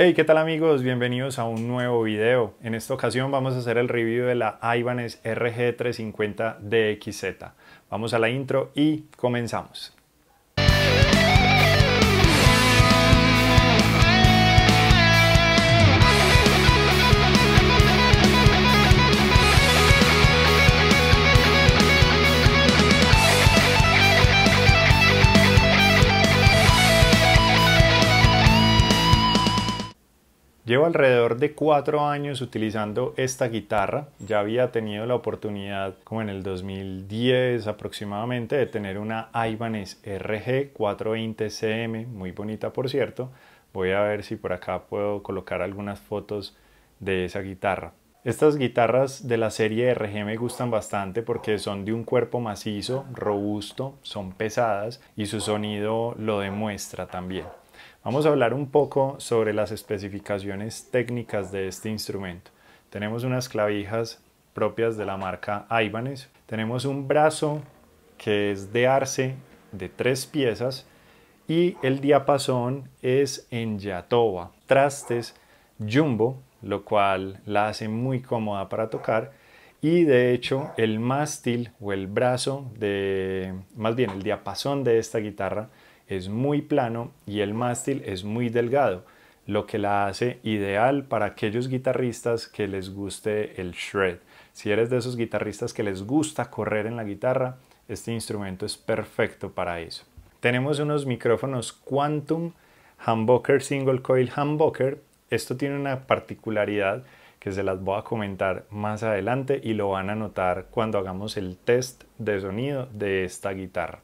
Hey, ¿qué tal amigos? Bienvenidos a un nuevo video. En esta ocasión vamos a hacer el review de la Ibanez RG350 DXZ. Vamos a la intro y comenzamos. Llevo alrededor de cuatro años utilizando esta guitarra. Ya había tenido la oportunidad, como en el 2010 aproximadamente, de tener una Ibanez RG 420CM, muy bonita por cierto. Voy a ver si por acá puedo colocar algunas fotos de esa guitarra. Estas guitarras de la serie RG me gustan bastante porque son de un cuerpo macizo, robusto, son pesadas y su sonido lo demuestra también. Vamos a hablar un poco sobre las especificaciones técnicas de este instrumento. Tenemos unas clavijas propias de la marca Ibanez. Tenemos un brazo que es de arce de tres piezas y el diapasón es en Yatoba. Trastes Jumbo, lo cual la hace muy cómoda para tocar y de hecho el mástil o el brazo de más bien el diapasón de esta guitarra es muy plano y el mástil es muy delgado, lo que la hace ideal para aquellos guitarristas que les guste el shred. Si eres de esos guitarristas que les gusta correr en la guitarra, este instrumento es perfecto para eso. Tenemos unos micrófonos Quantum Humbucker Single Coil Humbucker. Esto tiene una particularidad que se las voy a comentar más adelante y lo van a notar cuando hagamos el test de sonido de esta guitarra.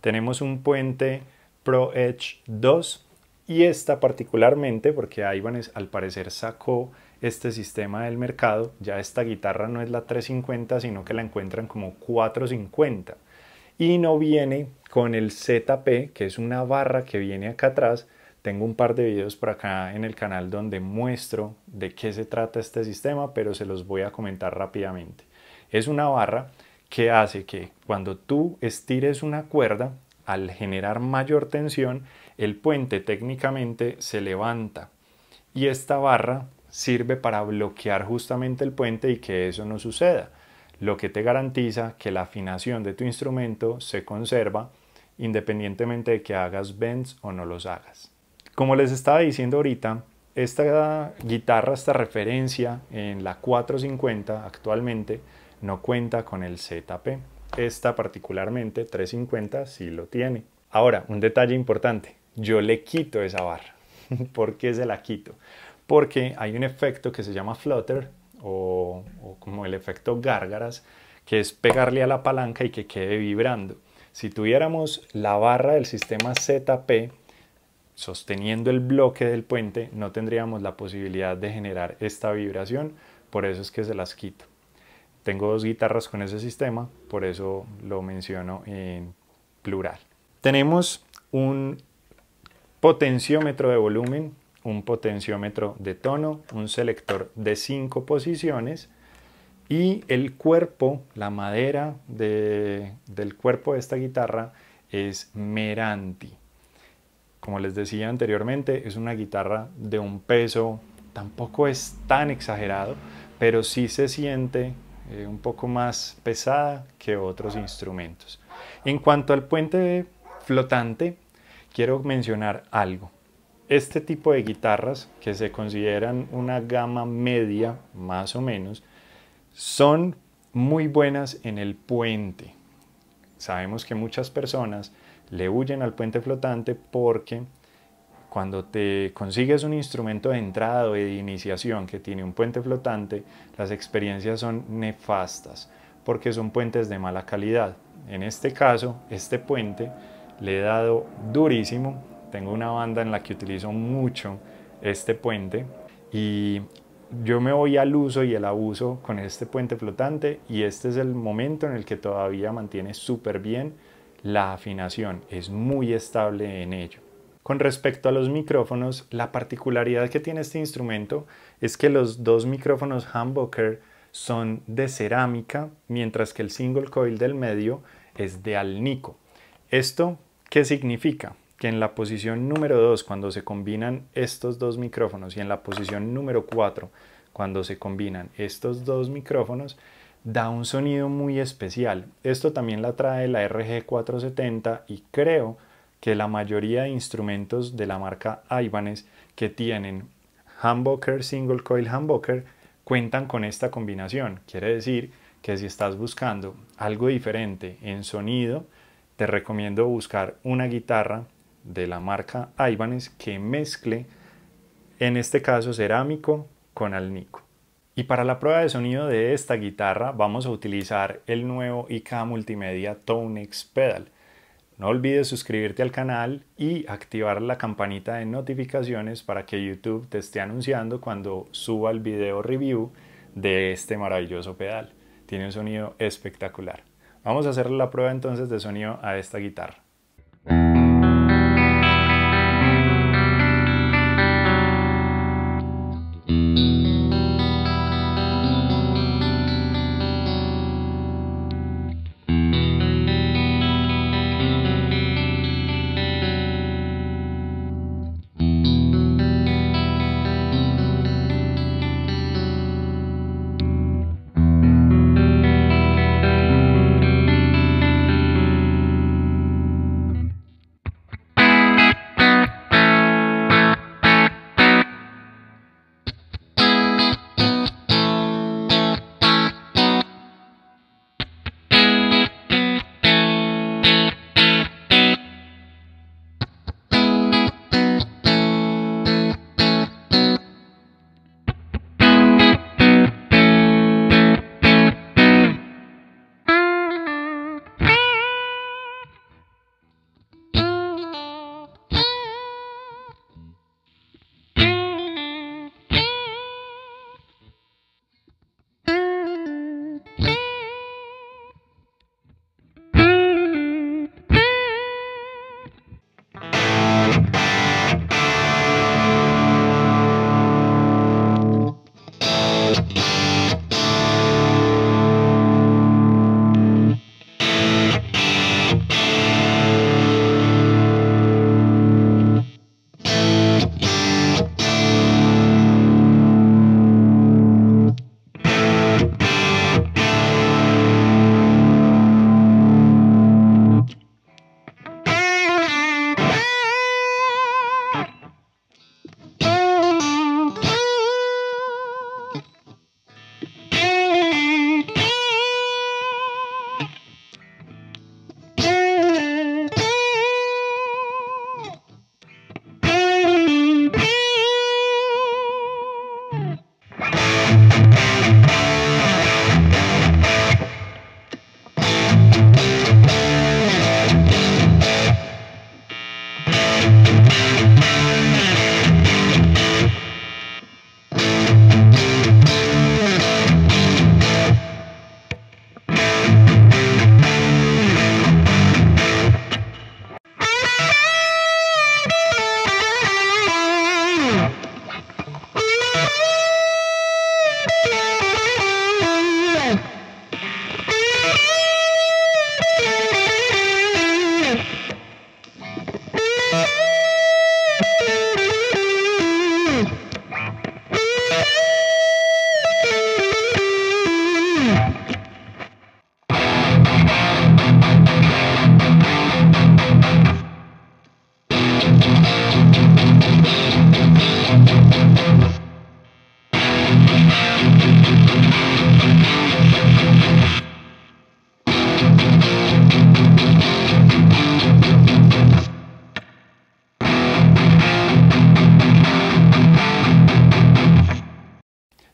Tenemos un puente Pro Edge 2 y esta particularmente porque Ibanez al parecer sacó este sistema del mercado, ya esta guitarra no es la 350 sino que la encuentran como 450 y no viene con el ZP que es una barra que viene acá atrás. Tengo un par de videos por acá en el canal donde muestro de qué se trata este sistema, pero se los voy a comentar rápidamente. Es una barra que hace que cuando tú estires una cuerda, al generar mayor tensión, el puente técnicamente se levanta y esta barra sirve para bloquear justamente el puente y que eso no suceda, lo que te garantiza que la afinación de tu instrumento se conserva independientemente de que hagas bends o no los hagas. Como les estaba diciendo ahorita, esta guitarra, esta referencia en la 450 actualmente no cuenta con el ZP. Esta particularmente, 350, sí lo tiene. Ahora, un detalle importante, yo le quito esa barra. ¿Por qué se la quito? Porque hay un efecto que se llama flutter o, o como el efecto gárgaras, que es pegarle a la palanca y que quede vibrando. Si tuviéramos la barra del sistema ZP sosteniendo el bloque del puente, no tendríamos la posibilidad de generar esta vibración, por eso es que se las quito. Tengo dos guitarras con ese sistema, por eso lo menciono en plural. Tenemos un potenciómetro de volumen, un potenciómetro de tono, un selector de cinco posiciones y el cuerpo, la madera del cuerpo de esta guitarra es Meranti. Como les decía anteriormente, es una guitarra de un peso, tampoco es tan exagerado, pero sí se siente eh, un poco más pesada que otros instrumentos. En cuanto al puente flotante, quiero mencionar algo. Este tipo de guitarras, que se consideran una gama media más o menos, son muy buenas en el puente. Sabemos que muchas personas le huyen al puente flotante porque cuando te consigues un instrumento de entrada o de iniciación que tiene un puente flotante, las experiencias son nefastas porque son puentes de mala calidad. En este caso, este puente le he dado durísimo. Tengo una banda en la que utilizo mucho este puente y yo me voy al uso y el abuso con este puente flotante y este es el momento en el que todavía mantiene súper bien la afinación. Es muy estable en ello. Con respecto a los micrófonos, la particularidad que tiene este instrumento es que los dos micrófonos humbucker son de cerámica, mientras que el single coil del medio es de alnico. ¿Esto qué significa? que en la posición número 2, cuando se combinan estos dos micrófonos, y en la posición número 4, cuando se combinan estos dos micrófonos, da un sonido muy especial. Esto también la trae la RG470 y creo que la mayoría de instrumentos de la marca Ibanez que tienen humbucker, single coil humbucker, cuentan con esta combinación. Quiere decir que si estás buscando algo diferente en sonido, te recomiendo buscar una guitarra de la marca Ibanez que mezcle, en este caso cerámico, con alnico. Y para la prueba de sonido de esta guitarra vamos a utilizar el nuevo IK Multimedia Tonex Pedal. No olvides suscribirte al canal y activar la campanita de notificaciones para que YouTube te esté anunciando cuando suba el video review de este maravilloso pedal. Tiene un sonido espectacular. Vamos a hacer la prueba entonces de sonido a esta guitarra.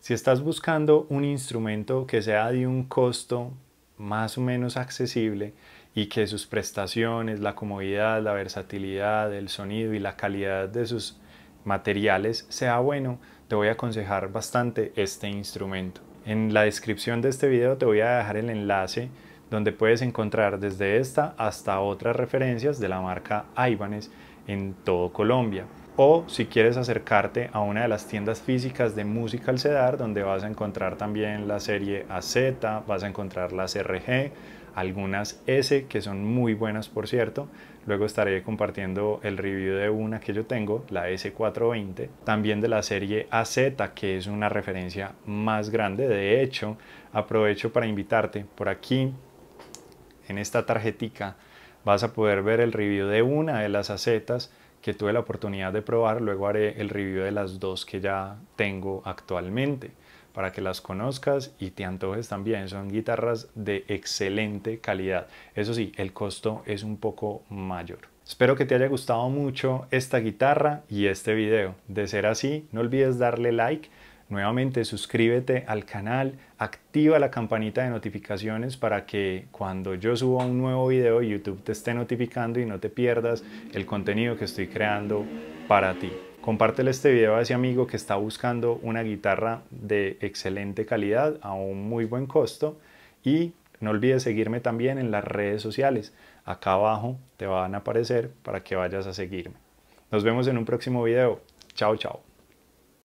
Si estás buscando un instrumento que sea de un costo más o menos accesible y que sus prestaciones, la comodidad, la versatilidad, el sonido y la calidad de sus materiales sea bueno, te voy a aconsejar bastante este instrumento. En la descripción de este video te voy a dejar el enlace donde puedes encontrar desde esta hasta otras referencias de la marca Ibanez en todo Colombia o si quieres acercarte a una de las tiendas físicas de Musical Cedar donde vas a encontrar también la serie AZ, vas a encontrar las RG, algunas S que son muy buenas por cierto. Luego estaré compartiendo el review de una que yo tengo, la S420, también de la serie AZ, que es una referencia más grande. De hecho, aprovecho para invitarte por aquí, en esta tarjetica, vas a poder ver el review de una de las AZs que tuve la oportunidad de probar. Luego haré el review de las dos que ya tengo actualmente para que las conozcas y te antojes también. Son guitarras de excelente calidad. Eso sí, el costo es un poco mayor. Espero que te haya gustado mucho esta guitarra y este video. De ser así, no olvides darle like. Nuevamente suscríbete al canal, activa la campanita de notificaciones para que cuando yo suba un nuevo video YouTube te esté notificando y no te pierdas el contenido que estoy creando para ti. Compártele este video a ese amigo que está buscando una guitarra de excelente calidad a un muy buen costo y no olvides seguirme también en las redes sociales. Acá abajo te van a aparecer para que vayas a seguirme. Nos vemos en un próximo video. Chao, chao.